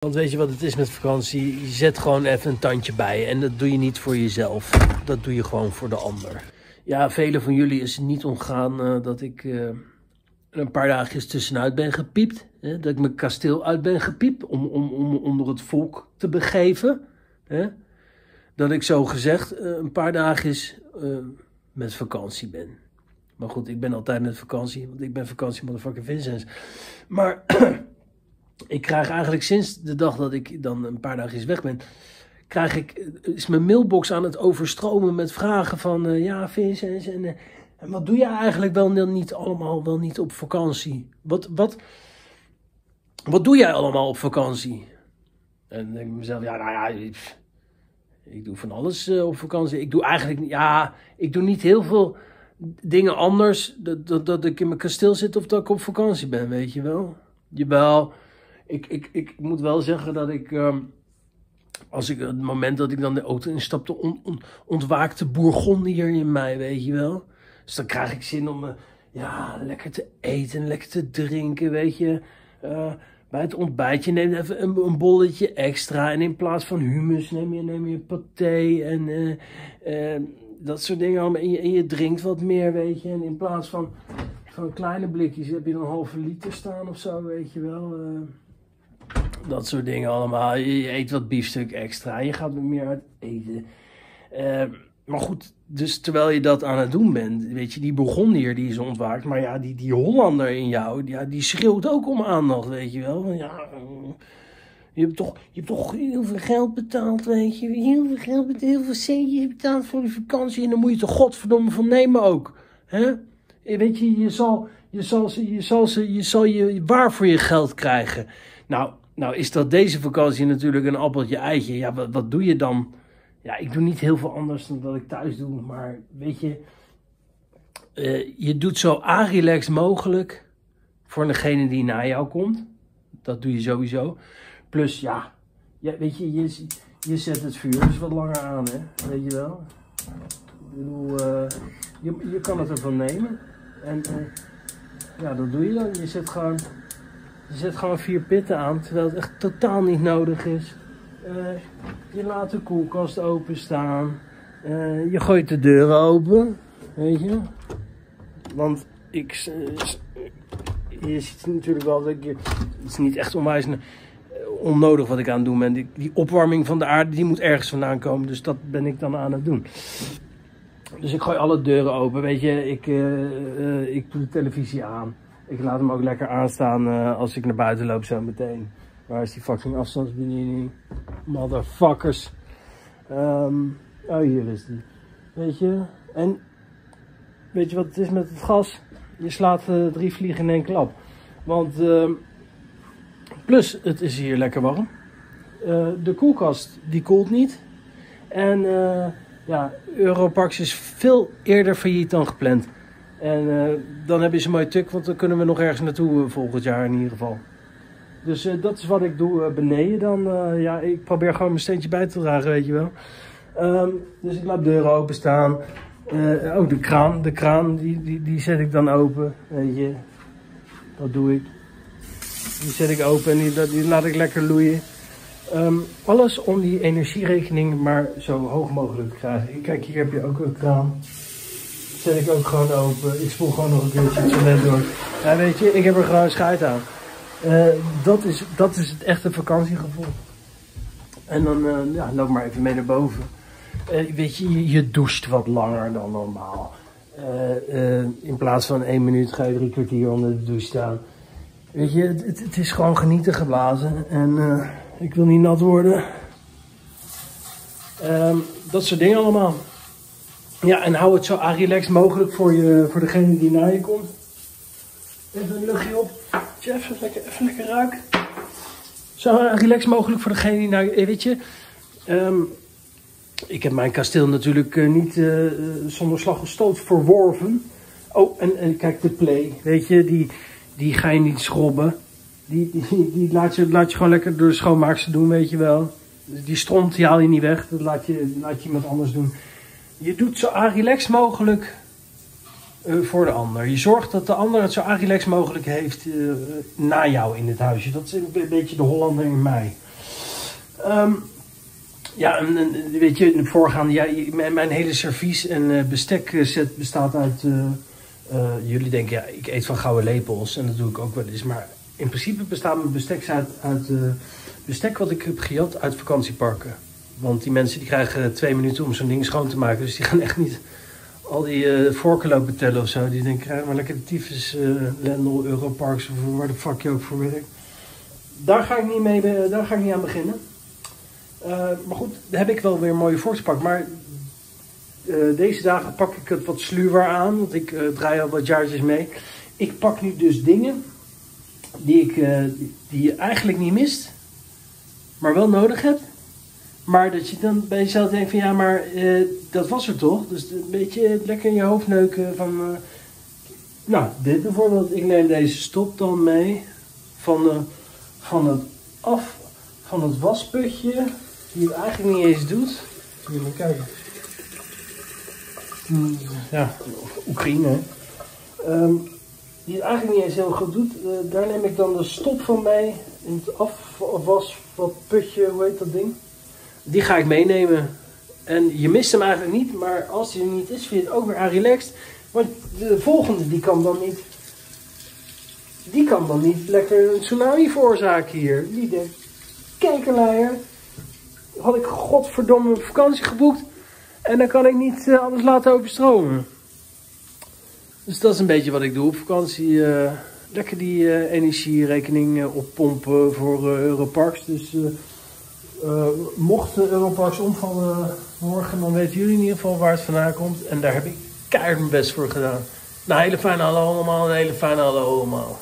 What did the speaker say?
Want weet je wat het is met vakantie? Je zet gewoon even een tandje bij. En dat doe je niet voor jezelf. Dat doe je gewoon voor de ander. Ja, velen van jullie is niet ontgaan uh, dat ik uh, een paar dagjes tussenuit ben gepiept. Hè? Dat ik mijn kasteel uit ben gepiept om, om, om onder het volk te begeven. Hè? Dat ik zo gezegd uh, een paar dagjes met vakantie ben. Maar goed, ik ben altijd met vakantie, want ik ben vakantie motherfucking Vincent. Maar ik krijg eigenlijk sinds de dag dat ik dan een paar dagen weg ben, krijg ik, is mijn mailbox aan het overstromen met vragen van, uh, ja Vincent, en, uh, en wat doe je eigenlijk wel niet allemaal wel niet op vakantie? Wat, wat, wat doe jij allemaal op vakantie? En dan denk ik mezelf, ja, nou ja, ik, doe van alles uh, op vakantie. Ik doe eigenlijk, ja, ik doe niet heel veel dingen anders. Dat, dat, dat ik in mijn kasteel zit of dat ik op vakantie ben, weet je wel. Jawel, ik, ik, ik moet wel zeggen dat ik, um, als ik het moment dat ik dan de auto instapte, on, on, ontwaakte Bourgondier in mij, weet je wel. Dus dan krijg ik zin om, uh, ja, lekker te eten, lekker te drinken, weet je. Uh, bij het ontbijtje neem even een, bolletje extra. En in plaats van humus neem je, neem je paté en uh, dat soort dingen. En je, en je drinkt wat meer, weet je. En in plaats van, van kleine blikjes heb je dan een halve liter staan of zo, weet je wel. Dat soort dingen allemaal. Je eet wat biefstuk extra. Je gaat meer uit eten. Uh, maar goed, dus terwijl je dat aan het doen bent, weet je, die Burgondier die is ontwaakt. Maar ja, die, die Hollander in jou, die, ja, die schreeuwt ook om aandacht, weet je wel. Ja, je hebt, toch, je hebt toch heel veel geld betaald, weet je. Heel veel geld betaald, heel veel centjes betaald voor de vakantie. En dan moet je toch godverdomme van nemen ook. Hè? Weet je, je zal, je, zal, je, zal, je zal je waar voor je geld krijgen. Nou, nou is dat deze vakantie natuurlijk een appeltje eitje. Ja, wat, doe je dan? Ja, ik doe niet heel veel anders dan dat ik thuis doe. Maar weet je, uh, je doet zo arilex mogelijk voor degene die na jou komt. Dat doe je sowieso. Plus, ja, weet je, je, je zet het vuur dus wat langer aan, hè? Weet je wel? Uh, je, je kan het ervan nemen. En uh, ja, dat doe je dan. Je zet gewoon je zet gewoon vier pitten aan, terwijl het echt totaal niet nodig is. Uh, je laat de koelkast openstaan. Uh, je gooit de deuren open. Weet je. Want ik... Je ziet natuurlijk wel dat ik... Het is niet echt onwijs onnodig wat ik aan het doen ben. Die, die opwarming van de aarde, die moet ergens vandaan komen. Dus dat ben ik dan aan het doen. Dus ik gooi alle deuren open. Weet je, ik, ik doe de televisie aan. Ik laat hem ook lekker aanstaan uh, als ik naar buiten loop zo meteen. Waar is die fucking afstandsbediening? Motherfuckers. Um, oh, hier is die. Weet je? En weet je wat het is met het gas? Je slaat uh, drie vliegen in één klap. Want uh, plus, het is hier lekker warm. Uh, de koelkast, die koelt niet. En ja, Europax is veel eerder failliet dan gepland. En uh, dan heb je ze mooi tuk, want dan kunnen we nog ergens naartoe uh, volgend jaar in ieder geval. Dus uh, dat is wat ik doe beneden dan. ja, ik probeer gewoon mijn steentje bij te dragen, weet je wel. Um, dus ik laat deuren openstaan. oh, de kraan, de kraan die, die, die zet ik dan open, weet je. Dat doe ik. Die zet ik open en die, die laat ik lekker loeien. Um, alles om die energierekening maar zo hoog mogelijk te krijgen. Kijk, hier heb je ook een kraan zet ik ook gewoon open. Ik spoel gewoon nog een keertje het door. Ja, weet je, ik heb er gewoon scheid aan. Uh, dat, is, dat is het echte vakantiegevoel. En dan uh, ja, loop maar even mee naar boven. Uh, weet je, je, doucht wat langer dan normaal. in plaats van één minuut ga je drie kwartier onder de douche staan. Weet je, het, is gewoon genieten geblazen. En ik wil niet nat worden. Um, dat soort dingen allemaal. Ja, en hou het zo relaxed mogelijk voor, je, voor degene die naar je komt. Even een luchtje op. Even lekker, even lekker ruiken. Zo relaxed mogelijk voor degene die naar je... Weet je, um, ik heb mijn kasteel natuurlijk uh, niet uh, zonder slag of stoot verworven. Oh, en, en, kijk, de play. Weet je, die, die ga je niet schrobben. Die, die, die laat, je, laat je gewoon lekker door de schoonmaakster doen, weet je wel. Die stront die haal je niet weg. Dat laat je, laat je iemand anders doen. Je doet zo relaxed mogelijk uh, voor de ander. Je zorgt dat de ander het zo relaxed mogelijk heeft uh, na jou in het huisje. Dat is een beetje de Hollander in mij. Ehm, ja, en, weet je, de voorgaande, ja, mijn, hele servies en uh, bestekset bestaat uit. Jullie denken, ja, ik eet van gouden lepels en dat doe ik ook wel eens. Maar in principe bestaat mijn bestek uit, uit bestek wat ik heb gejat uit vakantieparken. Want die mensen die krijgen twee minuten om zo'n ding schoon te maken. Dus die gaan echt niet al die uh, vorken tellen of zo. Die denken, krijg maar lekker de tyfus uh, Lendel, Europarks of waar de fuck je ook voor werkt. Daar ga ik niet, mee, daar ga ik niet aan beginnen. Uh, maar goed, daar heb ik wel weer mooie voortpak. Maar deze dagen pak ik het wat sluwer aan. Want ik draai al wat jaartjes mee. Ik pak nu dus dingen die, ik, die je eigenlijk niet mist. Maar wel nodig hebt. Maar dat je dan bij jezelf denkt van ja, maar uh, dat was er toch? Dus een beetje lekker in je hoofd neuken van... Uh, nou, dit bijvoorbeeld. Ik neem deze stop dan mee van, de, van het af van het wasputje. Die het eigenlijk niet eens doet. Moet je maar kijken. Hmm, ja, Oekraïne. Um, die het eigenlijk niet eens heel goed doet. Daar neem ik dan de stop van mee. In het afwasputje, hoe heet dat ding? Die ga ik meenemen. En je mist hem eigenlijk niet, maar als hij er niet is, vind je het ook weer aan relaxed. Want de volgende, die kan dan niet, die kan dan niet lekker een tsunami veroorzaken hier. Die denkt, had ik godverdomme vakantie geboekt en dan kan ik niet uh, alles laten overstromen. Dus dat is een beetje wat ik doe op vakantie. Uh, lekker die uh, energierekening oppompen voor Europarks. Dus uh, mocht de Europarks omvallen morgen, dan weten jullie in ieder geval waar het vandaan komt. En daar heb ik keihard mijn best voor gedaan. Nou, hele fijne hallo allemaal, een hele fijne hallo allemaal.